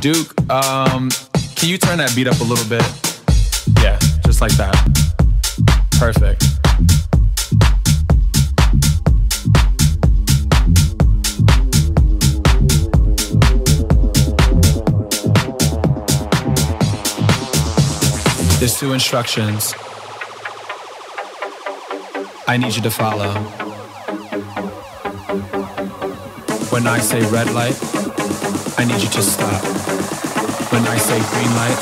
Duke, um, can you turn that beat up a little bit? Yeah, just like that. Perfect. There's two instructions I need you to follow. When I say red light, I need you to stop. When I say green light,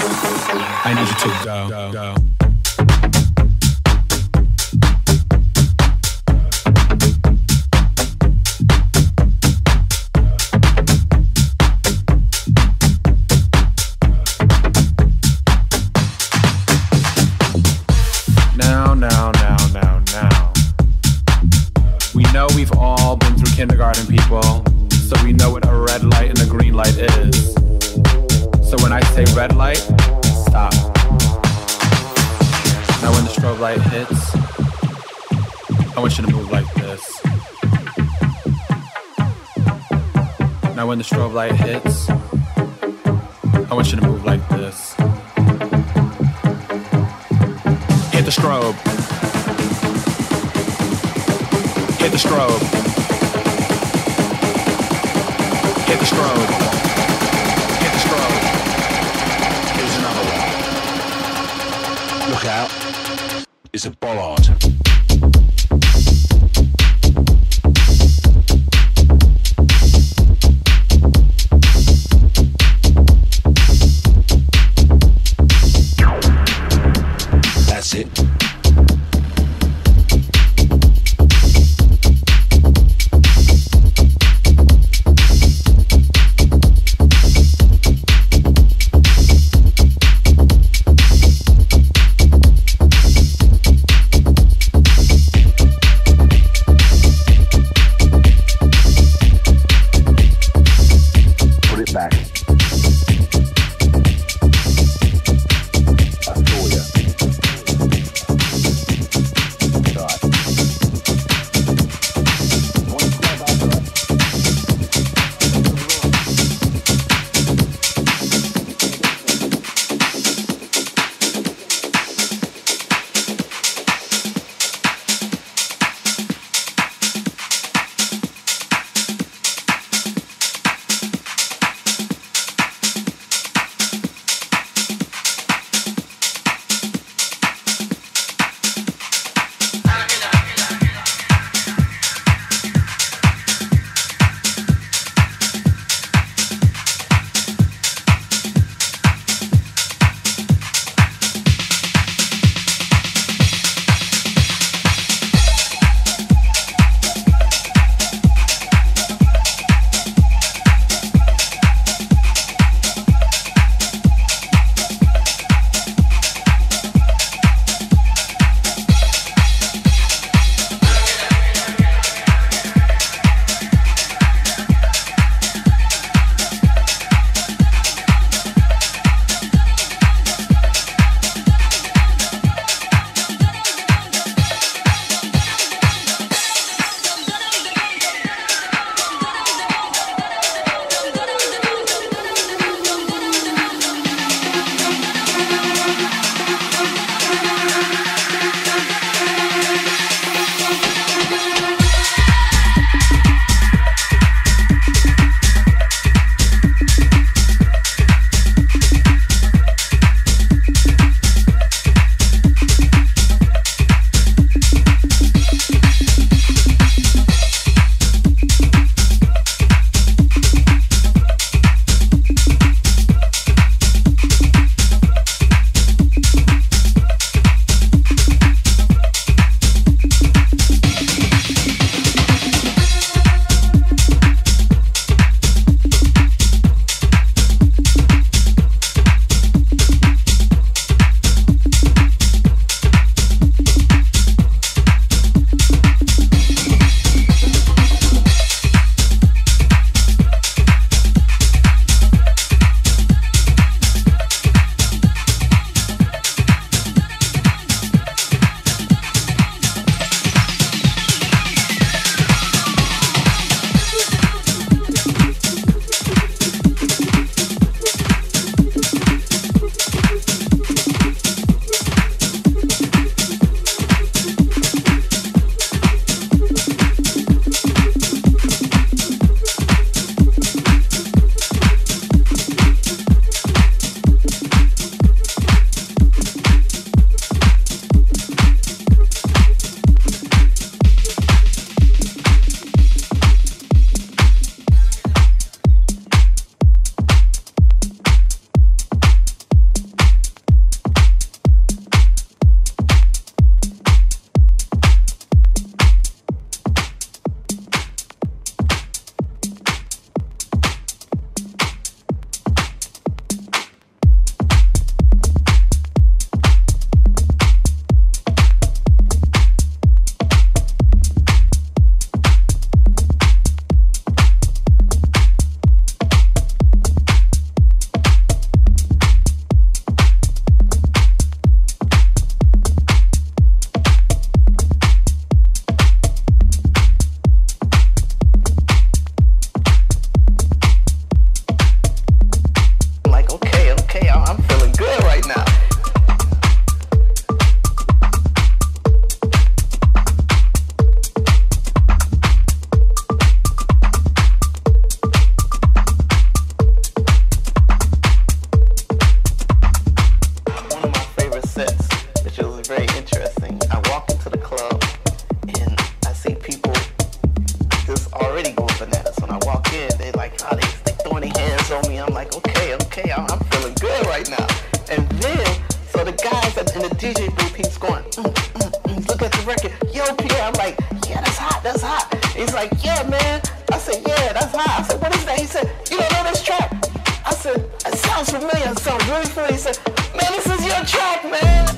I need you to go. go, go. Light hits, I want you to move like this. Now when the strobe light hits, I want you to move like this. Hit the strobe. Hit the strobe. Hit the strobe. Hit the strobe. Here's another one. Look out. It's a bollard. going, mm, mm, mm. look at the record. Yo, Pierre, I'm like, yeah, that's hot, that's hot. He's like, yeah, man. I said, yeah, that's hot. I said, what is that? He said, you don't know this track? I said, it sounds familiar. It sounds really familiar. He said, man, this is your track, man.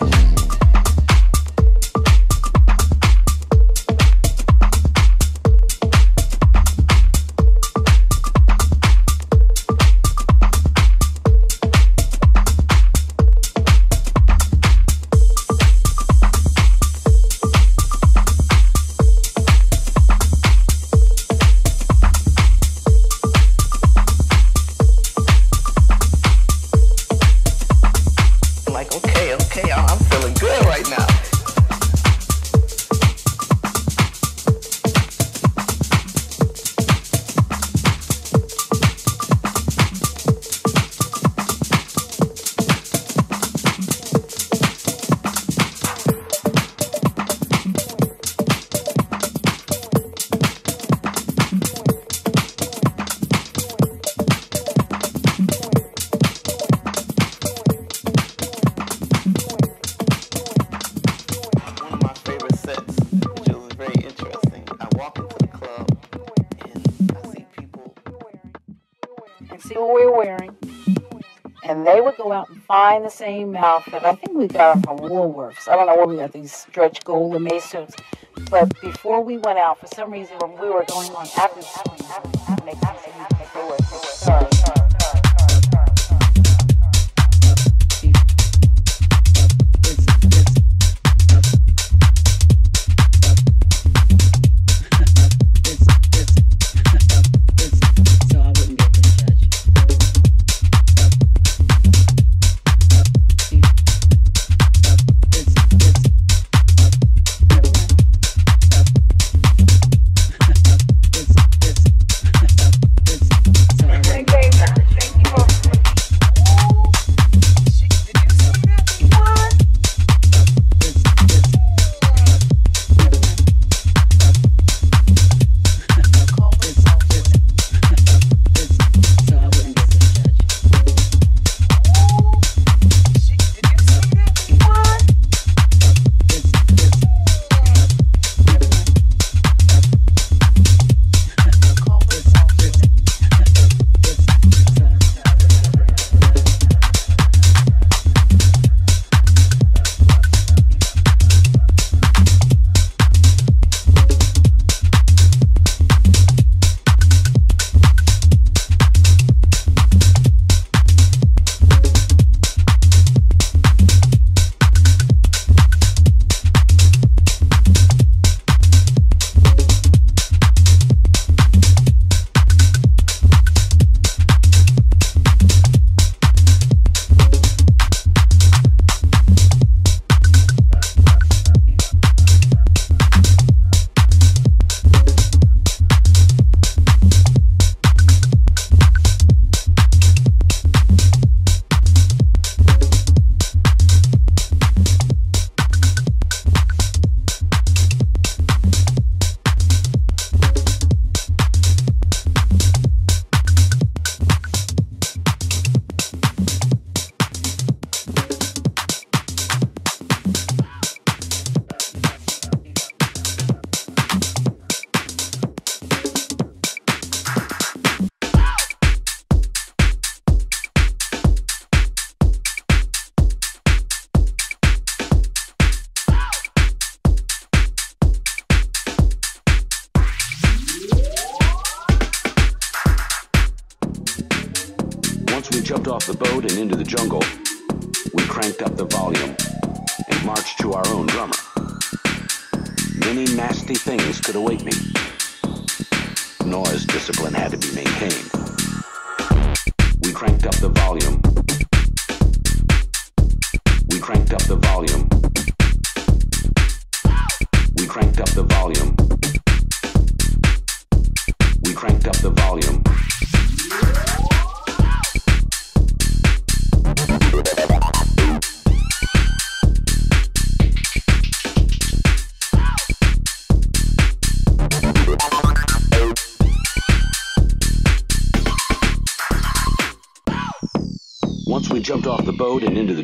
Find the same outfit. I think we got it from Woolworths. I don't know where we got these stretch gold lame suits. But before we went out, for some reason, when we were going on after, after, after, after, after,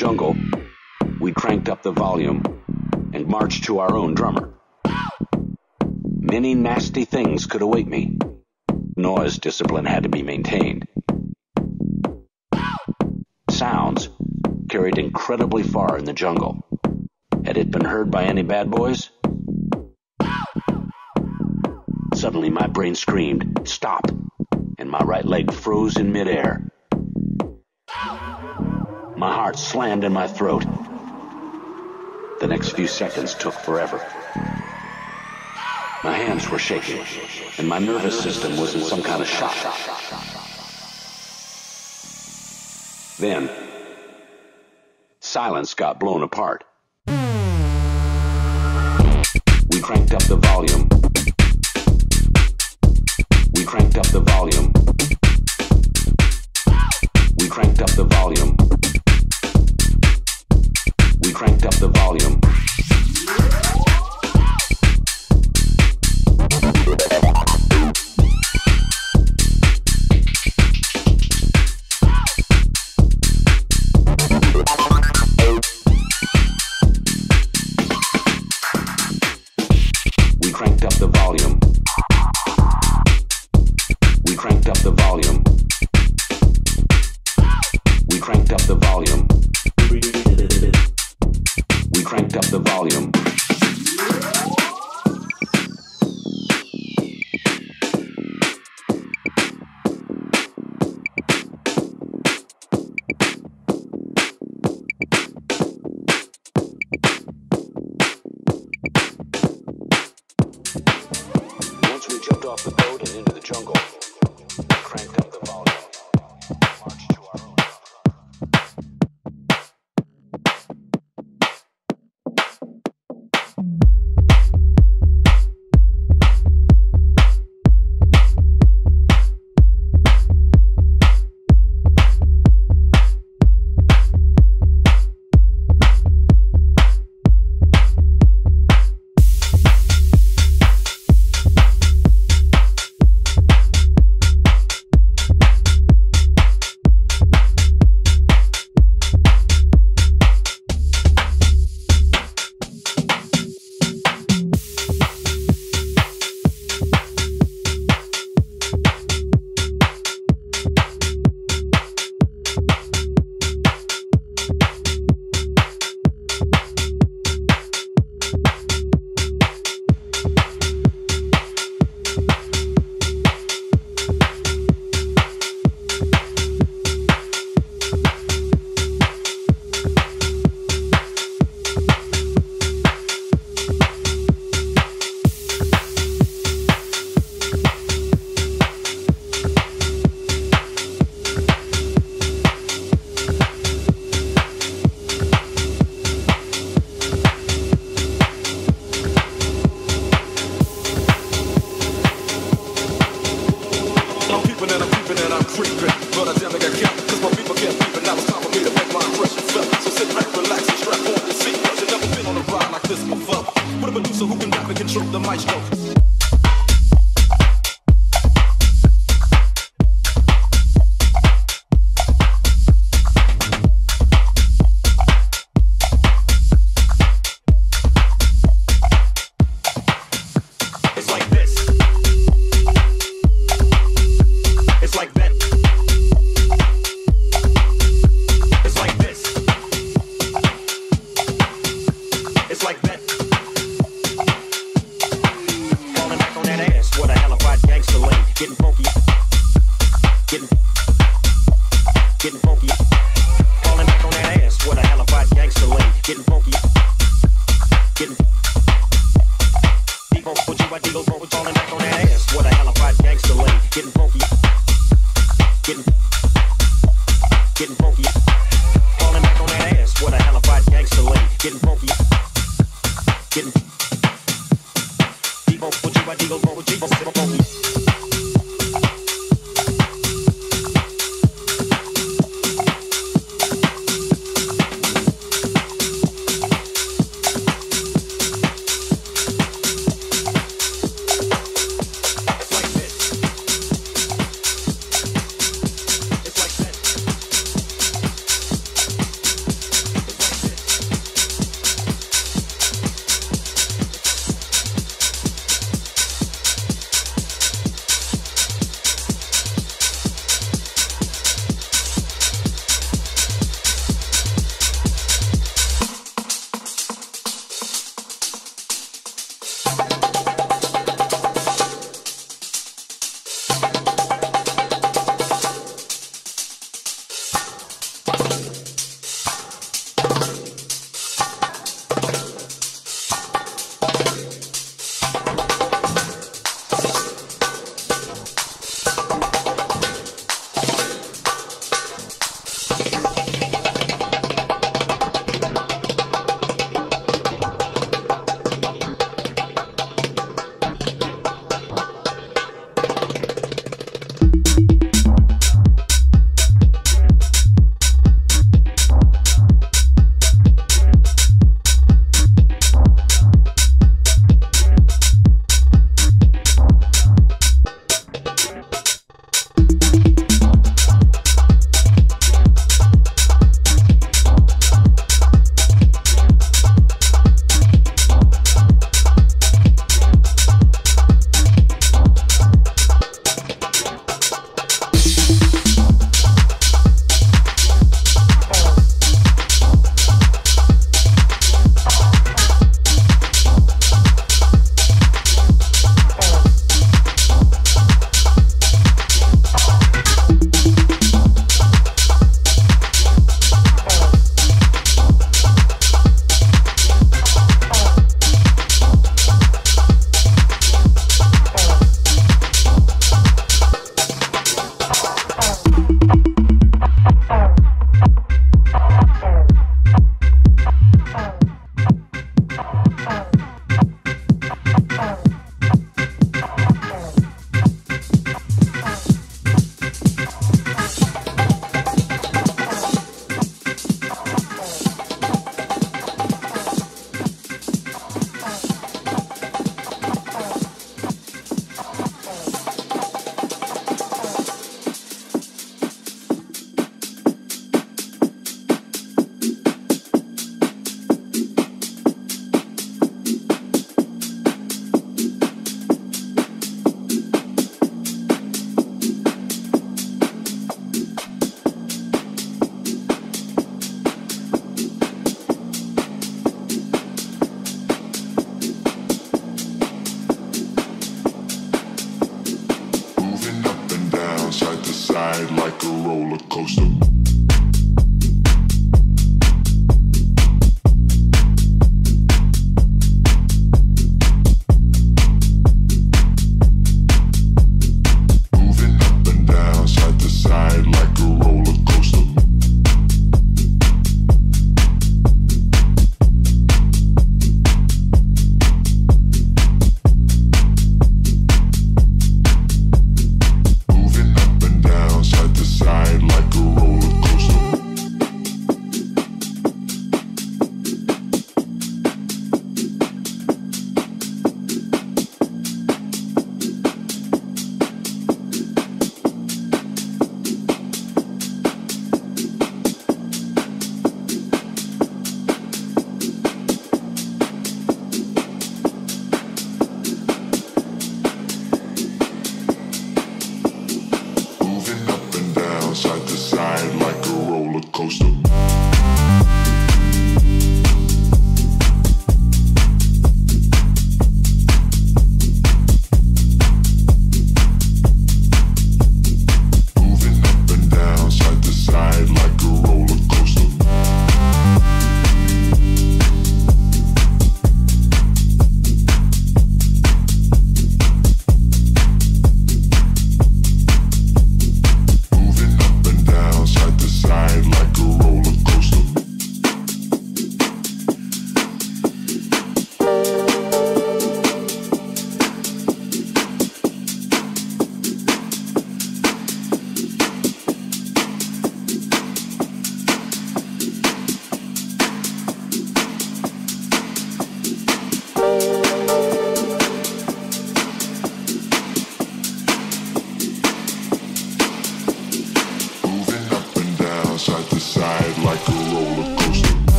jungle, we cranked up the volume and marched to our own drummer. Many nasty things could await me. Noise discipline had to be maintained. Sounds carried incredibly far in the jungle. Had it been heard by any bad boys? Suddenly my brain screamed, stop, and my right leg froze in midair. My heart slammed in my throat. The next few seconds took forever. My hands were shaking, and my nervous system was in some kind of shock. Then, silence got blown apart. We cranked up the volume. We cranked up the volume. We cranked up the volume. We cranked up the volume. road and into the jungle. Cranked up the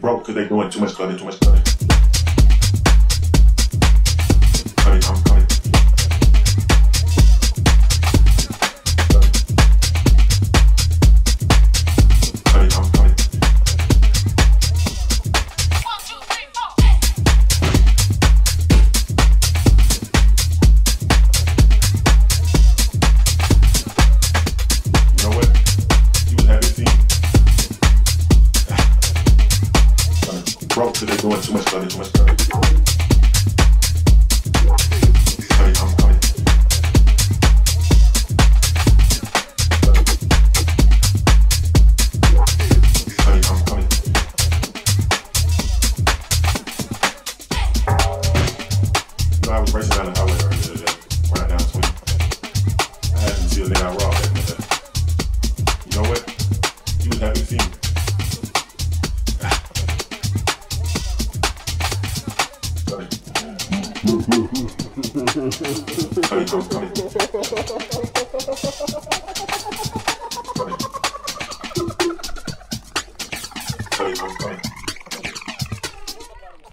broke because they doing too much cutting, too much cutting. Cutting, I'm cutting.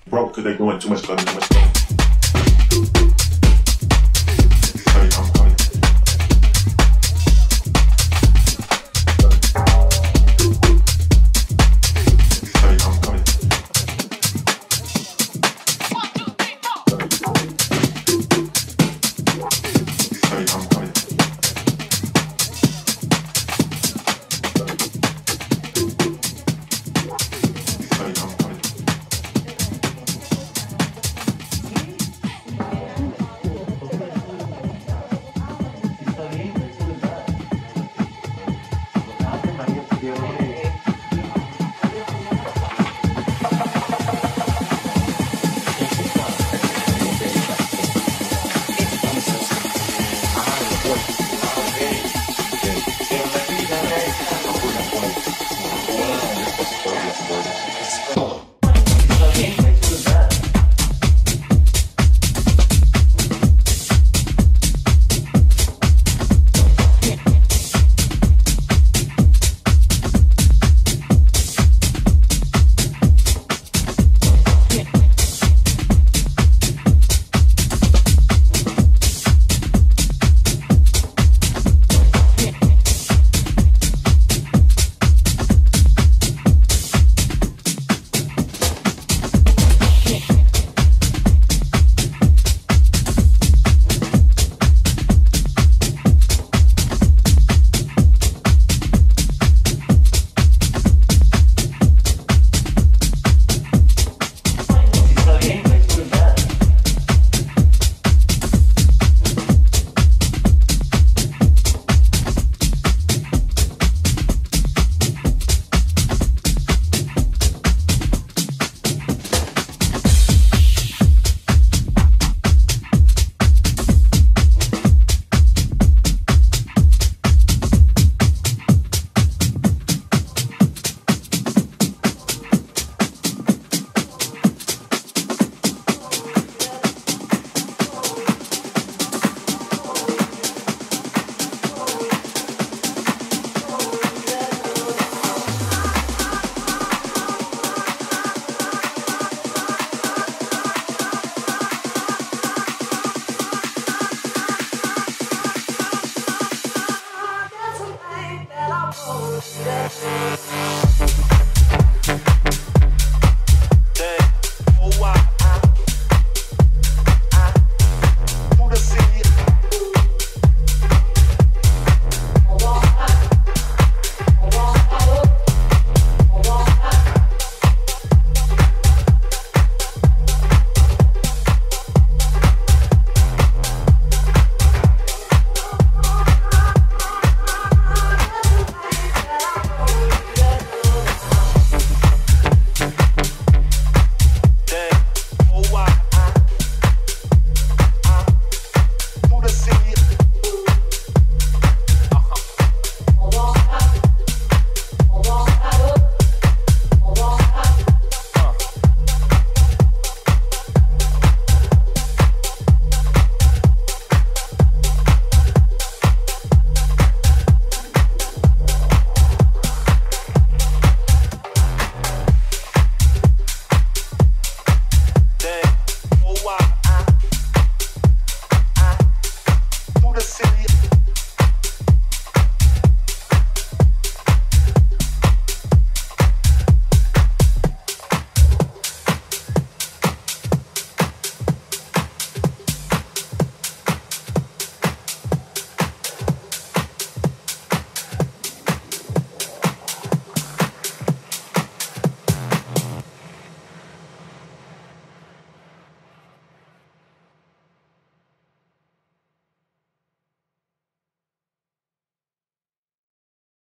Broke because they're going too much, too much.